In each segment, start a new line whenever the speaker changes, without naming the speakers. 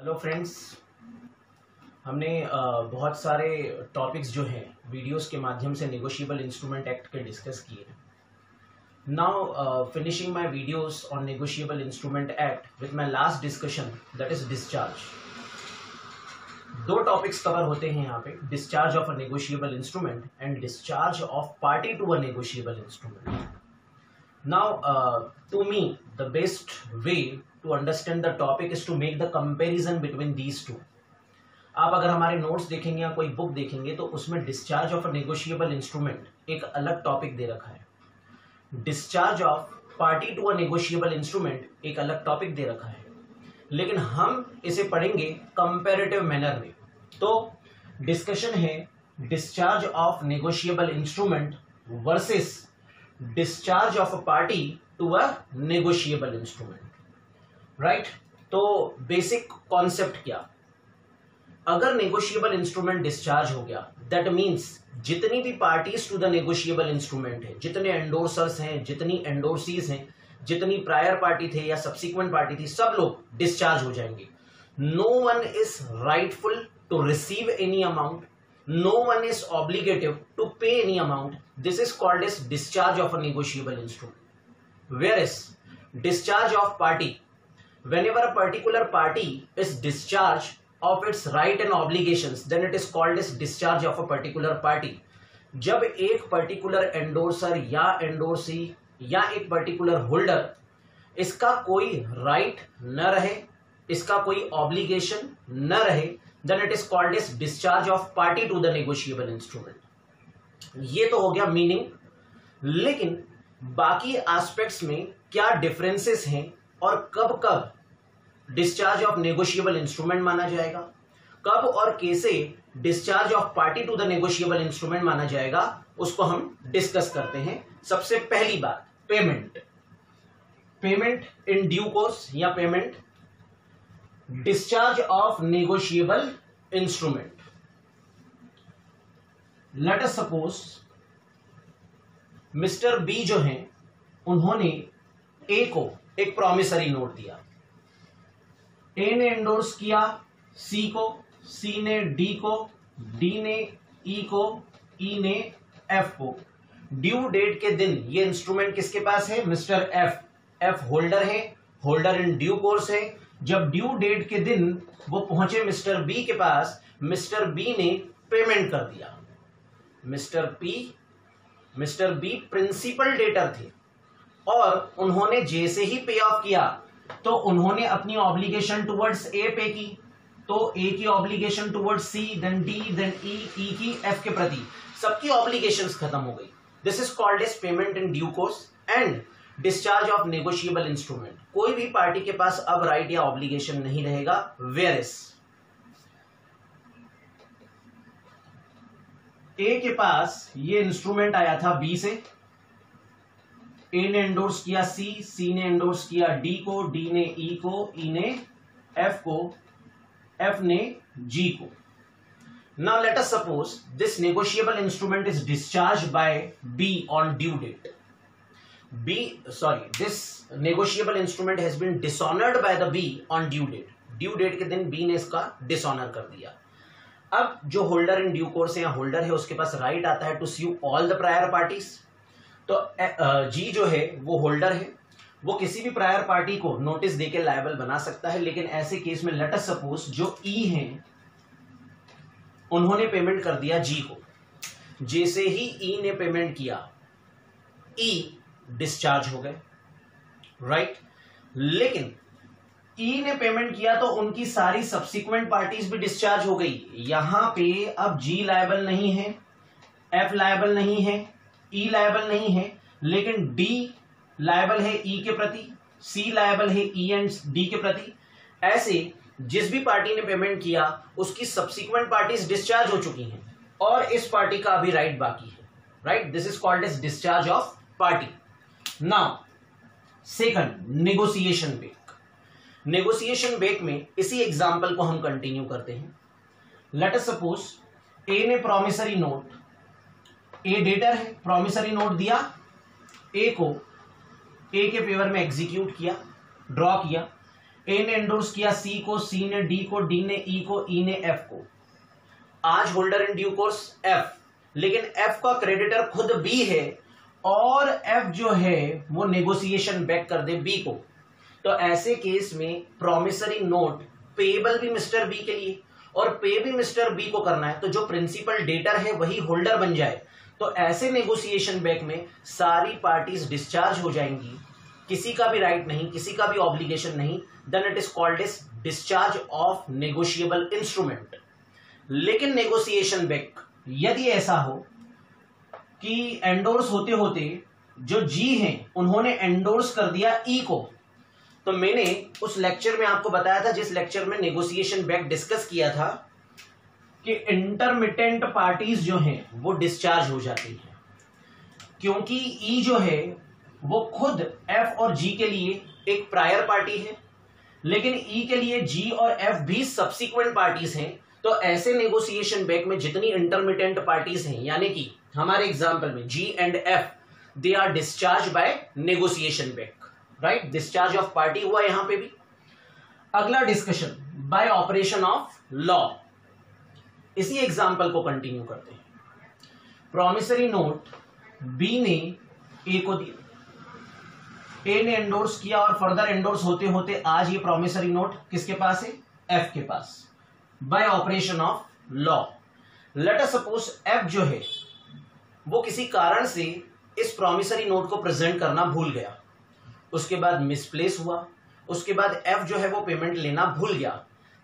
Hello friends हमने बहुत सारे टॉपिक्स जो हैं वीडियोस के माध्यम से नेगोशिएबल इंस्ट्रूमेंट एक्ट के डिस्कस किए now finishing my videos on negotiable instrument act with my last discussion that is discharge दो टॉपिक्स कवर होते हैं यहाँ पे discharge of a negotiable instrument and discharge of party to a negotiable instrument now to me the best way to understand the topic is to make the comparison between these two आप अगर हमारे notes देखेंगे या कोई book देखेंगे तो उसमें discharge of a negotiable instrument एक अलग टॉपिक दे रखा है। Discharge of party to a negotiable instrument एक अलग टॉपिक दे रखा है। लेकिन हम इसे पढ़ेंगे कंपेरेटिव मैनर में। तो डिस्कशन है discharge of negotiable instrument versus discharge of a party to a negotiable instrument right तो बेसिक कॉन्सेप्ट क्या? अगर नेगोशिएबल इंस्ट्रूमेंट डिस्चार्ज हो गया दैट मीन्स जितनी भी parties to the negotiable instrument है, जितने एंडोर्सर्स हैं, जितनी एंडोर्सीज हैं, जितनी प्रायर पार्टी थे या सब्सिक्वेंट पार्टी थी, सब लोग डिस्चार्ज हो जाएँगे। No one is rightful to receive any amount one is obligative to pay any amount this is called as discharge of a negotiable instrument where is discharge of party whenever a particular party is discharged of its right and obligations, then it is called as discharge of a particular party. एक particular endorser या endorsee या एक particular holder इसका कोई right right न रहे, इसका कोई ऑब्लिगेशन न रहे then it is called as discharge of party to the negotiable instrument ये तो हो गया मीनिंग लेकिन बाकी एस्पेक्ट्स में क्या डिफरेंसेस हैं और कब कब डिस्चार्ज ऑफ़ नेगोशिएबल इंस्ट्रूमेंट माना जाएगा? कब और कैसे discharge of party to the negotiable instrument माना जाएगा? उसको हम डिस्कस करते हैं। सबसे पहली बात payment payment in due course या payment discharge of negotiable instrument let us suppose mister B जो हैं, उन्होंने ए को एक प्रोमिसरी नोट दिया। ए ने एंडोर्स किया सी को सी ने डी को डी ने ई e को ई e ने एफ़ को। ड्यू डेट के दिन ये इंस्ट्रूमेंट किसके पास है? मिस्टर एफ़ एफ़ होल्डर है होल्डर इन ड्यू कोर्स है जब ड्यू डेट के दिन वो पहुँचे मिस्टर बी के पास, मिस्टर बी ने पेमेंट कर दिया। Mister P mister B principal debtor थे और उन्होंने जैसे ही पे ऑफ़ किया। तो उन्होंने अपनी ऑब्लिगेशन टुवर्ड्स ए पे की। तो ए की obligation towards C then D then E E की एफ़ के प्रति सबकी ऑब्लिगेशन खत्म हो गई। This is called as payment in due course and discharge of negotiable instrument कोई भी पार्टी के पास अब राइट या ऑब्लिगेशन नहीं रहेगा. वेयर इज़ ए के पास ये इंस्ट्रूमेंट आया था बी से. ए ने एंडोर्स किया सी सी ने एंडोर्स किया डी को डी ने ई e को ई e ने एफ़ को एफ़ ने जी को. Now let us suppose this negotiable instrument is discharge by B on due date B sorry this negotiable instrument has been dishonoured by the B on due date due date के दिन B ने इसका dishonour कर दिया। अब जो holder in due course या holder है, उसके पास राइट right आता है to see all the prior parties तो जी जो है, वो होल्डर है। वो किसी भी प्रायर पार्टी को नोटिस देके लायबल बना सकता है, लेकिन ऐसे केस में लेटर सपोज़ जो ई e हैं, उन्होंने पेमेंट कर दिया जी को। जैसे ही ई e ने पेमेंट किया ई e डिस्चार्ज हो गए। राइट लेकिन ई ने पेमेंट किया तो उनकी सारी सब्सिक्वेंट पार्टीज़ भी डिस्चार्ज हो गई। यहाँ पे अब जी लायबल नहीं है एफ़ लायबल नहीं है ई e लायबल नहीं है, लेकिन डी लायबल है ई e के प्रति सी लायबल है ई एंड डी के प्रति। ऐसे, जिस भी पार्टी ने पेमेंट किया, उसकी सब्सिक्वेंट पार्टीज़ डिस्चार्ज हो चुकी हैं। और इस पार्टी का अभी राइट बाकी है। Right this is called as discharge of party now second negotiation back negotiation back में इसी एग्जांपल को हम कंटिन्यू करते हैं। लेट अस सपोज़ ए ने प्रोमिसरी नोट ए डेटर है प्रोमिसरी नोट दिया ए को ए के फेवर में एग्जीक्यूट किया ड्रॉ किया ए ने एंडोर्स किया सी को सी ने डी को डी ने ई e को ई e ने एफ़ को। आज holder in due course F लेकिन एफ़ का क्रेडिटर खुद बी है और एफ़ जो है, वो नेगोशिएशन बैक कर दे बी को। तो ऐसे केस में प्रोमिसरी नोट पेबल भी मिस्टर बी के लिए और पे भी मिस्टर बी को करना है। तो जो प्रिंसिपल डेटर है, वही होल्डर बन जाए। तो ऐसे नेगोशिएशन बैक में सारी पार्टीज़ डिस्चार्ज हो जाएँगी। किसी का भी राइट नहीं, किसी का भी ऑब्लिगेशन नहीं। Then it is called is discharge of negotiable instrument लेकिन नेगोशिएशन बैक यदि ऐसा हो कि एंडोर्स होते होते जो जी हैं, उन्होंने एंडोर्स कर दिया ई e को। तो मैंने उस लेक्चर में आपको बताया था, जिस लेक्चर में नेगोशिएशन बैक डिस्कस किया था, कि इंटरमिटेंट पार्टीज़ जो हैं, वो डिस्चार्ज हो जाती हैं। क्योंकि ई e जो है, वो खुद एफ़ और जी के लिए एक प्रायर पार्टी है, लेकिन ई e के लिए जी और एफ़ भी सब्सिक्वेंट पार्टीज़ हैं तो ऐसे नेगोशिएशन बैक में जितनी इंटरमीडियंट पार्टीज़ हैं, यानी कि हमारे एग्ज़ाम्पल में G and F they are discharge by negotiation back right discharge of party हुआ यहाँ पे भी। अगला discussion by operation of law इसी एग्ज़ाम्पल को कंटिन्यू करते हैं। प्रोमिसरी नोट बी ने ए को दिया। ए ने एंडोर्स किया और फर्दर एंडोर्स होते होते आज ये प्रोमिसरी नोट किसके पास है? एफ़ के पास। By operation of law let us suppose F जो है, वो किसी कारण से इस प्रोमिसरी नोट को प्रेजेंट करना भूल गया। उसके बाद मिसप्लेस हुआ। उसके बाद एफ़ जो है, वो पेमेंट लेना भूल गया।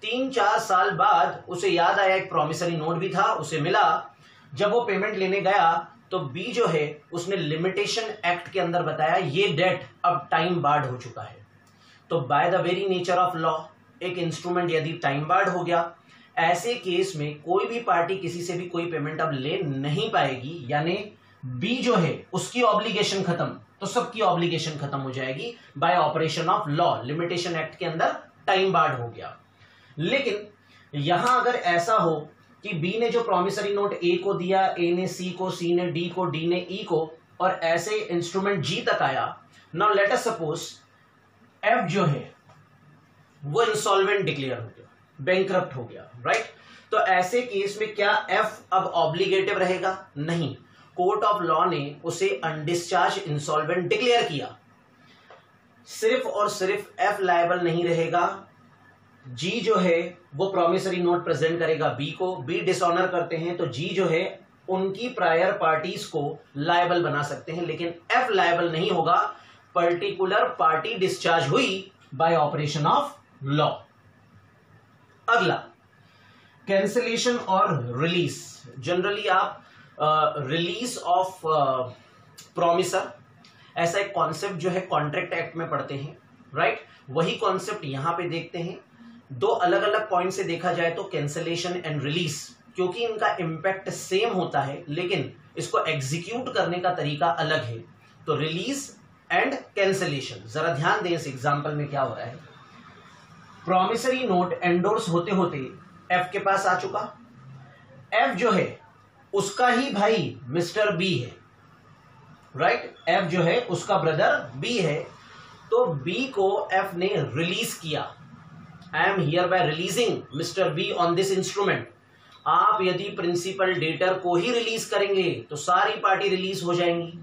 तीन चार साल बाद उसे याद आया, एक प्रोमिसरी नोट भी था, उसे मिला। जब वो पेमेंट लेने गया तो बी जो है, उसने लिमिटेशन एक्ट के अंदर बताया, ये डेट अब टाइम बार्ड हो चुका है। तो by the very nature of law एक इंस्ट्रूमेंट यदि टाइम बार्ड हो गया ऐसे केस में कोई भी पार्टी किसी से भी कोई पेमेंट अब ले नहीं पाएगी, यानी बी जो है, उसकी ऑब्लिगेशन खत्म तो सबकी ऑब्लिगेशन खत्म हो जाएगी by operation of law limitation act के अंदर टाइम बार्ड हो गया। लेकिन यहाँ अगर ऐसा हो कि बी ने जो प्रोमिसरी नोट ए को दिया ए ने सी को सी ने डी को डी ने ई e को, और ऐसे इंस्ट्रूमेंट जी तक आया now let us suppose F जो है, वो इंसॉल्वेंट डिक्लेयर हो गया। बैंक हो गया राइट तो ऐसे केस में क्या एफ़ अब ऑब्लिगेटिव रहेगा? नहीं. कोर्ट ऑफ़ लॉ ने उसे अनडिस्चार्ज इंसॉल्वेंट डिक्लेयर किया. सिर्फ़ और सिर्फ़ एफ़ लायबल नहीं रहेगा. जी जो है, वो प्रोमिसरी नोट प्रेजेंट करेगा बी को. बी डिसऑनर करते हैं तो जी जो है, उनकी प्रायर पार्टीज़ को लायबल बना सकते हैं, लेकिन एफ़ लायबल नहीं होगा. पर्टिकुलर पार्टी डिस्चार्ज हुई बाय ऑपरेशन ऑफ़ लॉ अगला कैंसिलेशन और रिलीज़ जनरली आप रिलीज़ ऑफ़ प्रोमिसर ऐसा एक कॉन्सेप्ट जो है कॉन्ट्रैक्ट एक्ट में पढ़ते हैं राइट right? वही कॉन्सेप्ट यहाँ पे देखते हैं। दो अलग अलग पॉइंट से देखा जाए तो कैंसलेशन एंड रिलीज़ क्योंकि इनका इंपैक्ट सेम होता है, लेकिन इसको एग्जीक्यूट करने का तरीका अलग है। तो रिलीज़ एंड कैंसलेशन जरा ध्यान दें इस एग्ज़ाम्पल में क्या हो रहा है। प्रोमिसरी नोट एंडोर्स होते होते एफ़ के पास आ चुका। एफ़ जो है, उसका ही भाई मिस्टर बी है। Right right? एफ़ जो है, उसका ब्रदर बी है। तो बी को एफ़ ने रिलीज़ किया। I am hereby releasing mister B on this instrument आप यदि प्रिंसिपल डेटर को ही रिलीज़ करेंगे तो सारी पार्टी रिलीज़ हो जाएँगी।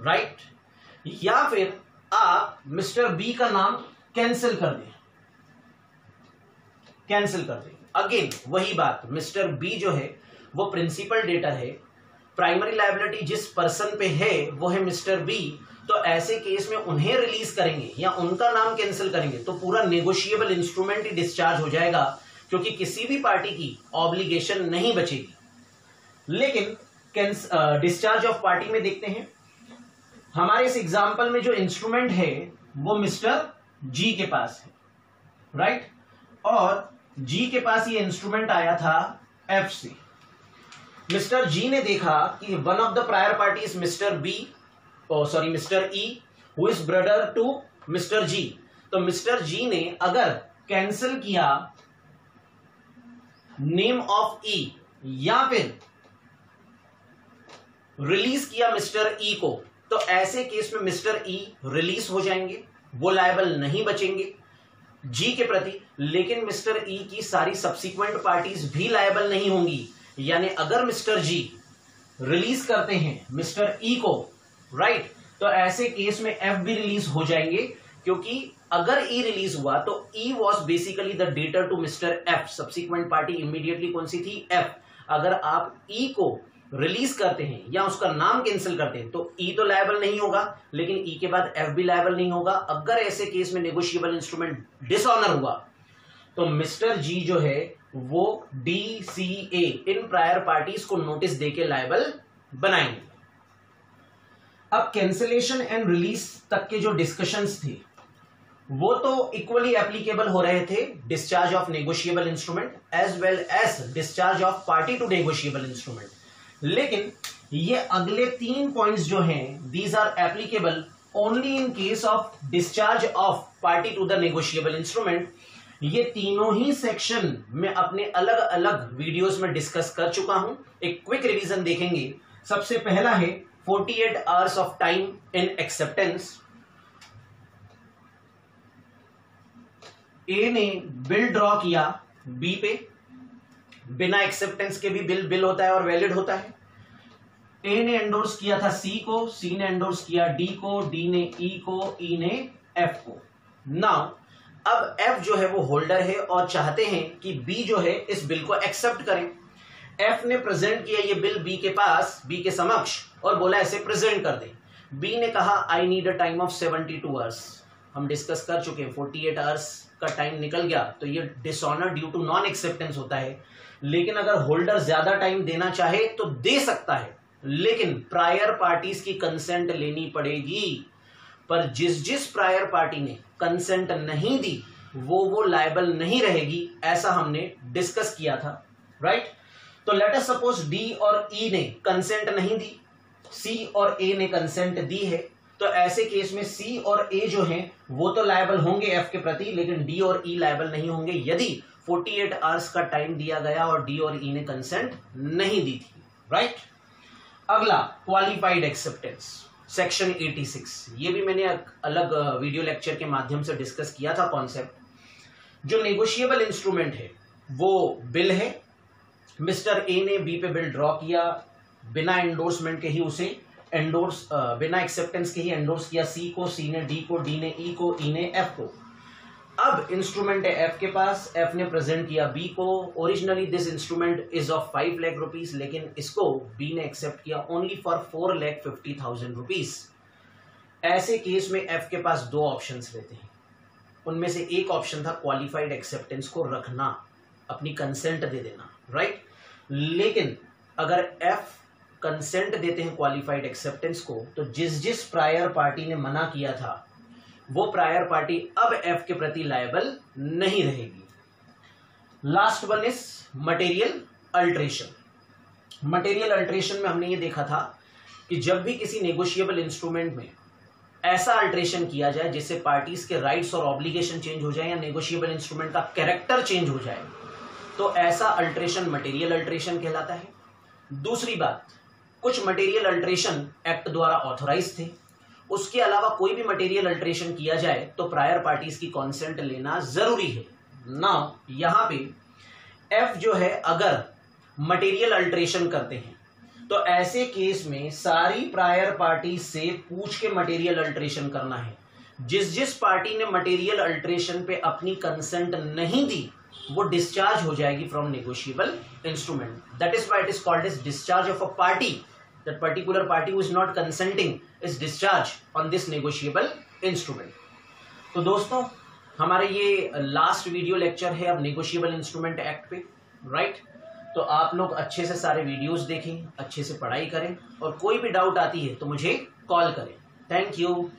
Right right? या फिर आप मिस्टर बी का नाम कैंसिल कर दें कैंसिल कर दें अगेन, वही बात, मिस्टर बी जो है, वो प्रिंसिपल डेटर है। प्राइमरी लाइबिलिटी जिस पर्सन पे है, वो है मिस्टर बी। तो ऐसे केस में उन्हें रिलीज़ करेंगे या उनका नाम कैंसिल करेंगे तो पूरा नेगोशिएबल इंस्ट्रूमेंट ही डिस्चार्ज हो जाएगा, क्योंकि किसी भी पार्टी की ऑब्लिगेशन नहीं बचेगी। लेकिन डिस्चार्ज ऑफ़ पार्टी में देखते हैं। हमारे इस एग्ज़ाम्पल में जो इंस्ट्रूमेंट है, वो मिस्टर जी के पास है राइट और जी के पास ये इंस्ट्रूमेंट आया था एफ़ से। मिस्टर जी ने देखा कि one of the prior party mister B sorry mister E who is brother to mister G तो मिस्टर जी ने अगर कैंसिल किया नेम ऑफ़ ई या फिर रिलीज़ किया मिस्टर ई को तो ऐसे केस में मिस्टर ई रिलीज़ हो जाएँगे। वो लायबल नहीं बचेंगे जी के प्रति, लेकिन मिस्टर ई की सारी सब्सिक्वेंट पार्टीज़ भी लायबल नहीं होंगी। यानी अगर मिस्टर जी रिलीज़ करते हैं मिस्टर ई को राइट तो ऐसे केस में एफ़ भी रिलीज़ हो जाएँगे, क्योंकि अगर ई रिलीज़ हुआ तो E was basically the debtor to mister F subsequent party immediately कौन सी थी? एफ़ अगर आप ई e को रिलीज़ करते हैं या उसका नाम कैंसिल करते हैं तो ई e तो लायबल नहीं होगा, लेकिन ई e के बाद एफ़ भी लायबल नहीं होगा। अगर ऐसे केस में नेगोशिएबल इंस्ट्रूमेंट डिसऑनर हुआ तो मिस्टर जी जो है, वो डी सी ए इन प्रायर पार्टीज़ को नोटिस देके लायबल बनाएँगे। अब कैंसिलेशन एंड रिलीज़ तक के जो डिस्कशंस थे, वो तो इक्वली एप्लीकेबल हो रहे थे discharge of negotiable instrument as well as discharge of party to negotiable instrument लेकिन ये अगले तीन पॉइंट्स जो हैं these are applicable only in case of discharge of party to the negotiable instrument ये तीनों ही सेक्शन में अपने अलग अलग वीडियोस में डिस्कस कर चुका हूँ। एक क्विक रिवीजन देखेंगे। सबसे पहला है 48 hours of time in acceptance A ने बिल ड्रॉ किया बी पे। बिना एक्सेप्टेंस के भी बिल बिल होता है और वैलिड होता है। ए ने एंडोर्स किया था सी को सी ने एंडोर्स किया डी को डी ने ई e को ई e ने एफ़ को। नाउ अब एफ़ जो है वो होल्डर है और चाहते हैं कि बी जो है इस बिल को एक्सेप्ट करें। एफ़ ने प्रेजेंट किया ये बिल बी के पास बी के समक्ष और बोला ऐसे प्रेजेंट कर दे। बी ने कहा I need a time of seventy two hours हम डिस्कस कर चुके हैं फोर्टी एट आवर्स का टाइम निकल गया तो ये dishonour due to non acceptance होता है। लेकिन अगर होल्डर ज़्यादा टाइम देना चाहे तो दे सकता है। लेकिन प्रायर पार्टीज़ की कंसेंट लेनी पड़ेगी। पर जिस जिस प्रायर पार्टी ने कंसेंट नहीं दी, वो वो लाइबल नहीं रहेगी, ऐसा हमने डिस्कस किया था राइट तो लेट अस सपोज़ डी और ई e ने कंसेंट नहीं दी। सी और ए ने कंसेंट दी है। तो ऐसे केस में सी और ए जो हैं, वो तो लायबल होंगे एफ़ के प्रति, लेकिन डी और ई e लायबल नहीं होंगे, यदि 48 आवर्स का टाइम दिया गया और डी और ई e ने कंसेंट नहीं दी थी राइट अगला क्वालिफाइड एक्सेप्टेंस सेक्शन 86 ये भी मैंने अलग वीडियो लेक्चर के माध्यम से डिस्कस किया था कॉन्सेप्ट जो नेगोशिएबल इंस्ट्रूमेंट है, वो बिल है। मिस्टर ए ने बी पे बिल ड्रॉ किया, बिना एंडोर्समेंट के ही उसे एंडोर्स बिना एक्सेप्टेंस के ही एंडोर्स किया सी को सी ने डी को डी ने ई e को ई e ने एफ़ को। अब इंस्ट्रूमेंट है एफ़ के पास। एफ़ ने प्रेजेंट किया बी को। Originally this instrument is of five lakh rupees लेकिन इसको बी ने एक्सेप्ट किया only for four lakh fifty thousand rupees ऐसे केस में एफ़ के पास दो ऑप्शंस रहते हैं। उनमें से एक ऑप्शन था क्वालिफाइड एक्सेप्टेंस को रखना, अपनी कंसेंट दे देना राइट लेकिन अगर एफ़ कंसेंट देते हैं क्वालिफाइड एक्सेप्टेंस को तो जिस जिस प्रायर पार्टी ने मना किया था, वो प्रायर पार्टी अब एफ़ के प्रति लायबल नहीं रहेगी। Last one is material alteration material alteration में हमने ये देखा था कि जब भी किसी नेगोशिएबल इंस्ट्रूमेंट में ऐसा अल्ट्रेशन किया जाए, जिससे पार्टीज़ के राइट्स और ऑब्लिगेशन चेंज हो जाए या नेगोशिएबल इंस्ट्रूमेंट का कैरेक्टर चेंज हो जाए तो ऐसा अल्ट्रेशन मटेरियल अल्ट्रेशन कहलाता है। दूसरी बात कुछ मटेरियल अल्ट्रेशन एक्ट द्वारा ऑथोराइज थे। उसके अलावा कोई भी मटेरियल अल्ट्रेशन किया जाए तो प्रायर पार्टीज़ की कॉन्सेंट लेना ज़रूरी है। ना यहाँ पे एफ़ जो है, अगर मटेरियल अल्ट्रेशन करते हैं तो ऐसे केस में सारी प्रायर पार्टी से पूछ के मटेरियल अल्ट्रेशन करना है। जिस जिस पार्टी ने मटेरियल अल्ट्रेशन पे अपनी कंसेंट नहीं दी वो डिस्चार्ज हो जाएगी from negotiable instrument that is why it is called is discharge of a party that particular party is not consenting is discharge on this negotiable instrument तो दोस्तों, हमारे ये लास्ट वीडियो लेक्चर है अब नेगोशिएबल इंस्ट्रूमेंट एक्ट पे right right? तो आप लोग अच्छे से सारे वीडियोस देखें, अच्छे से पढ़ाई करें और कोई भी डाउट आती है तो मुझे कॉल करें. Thank you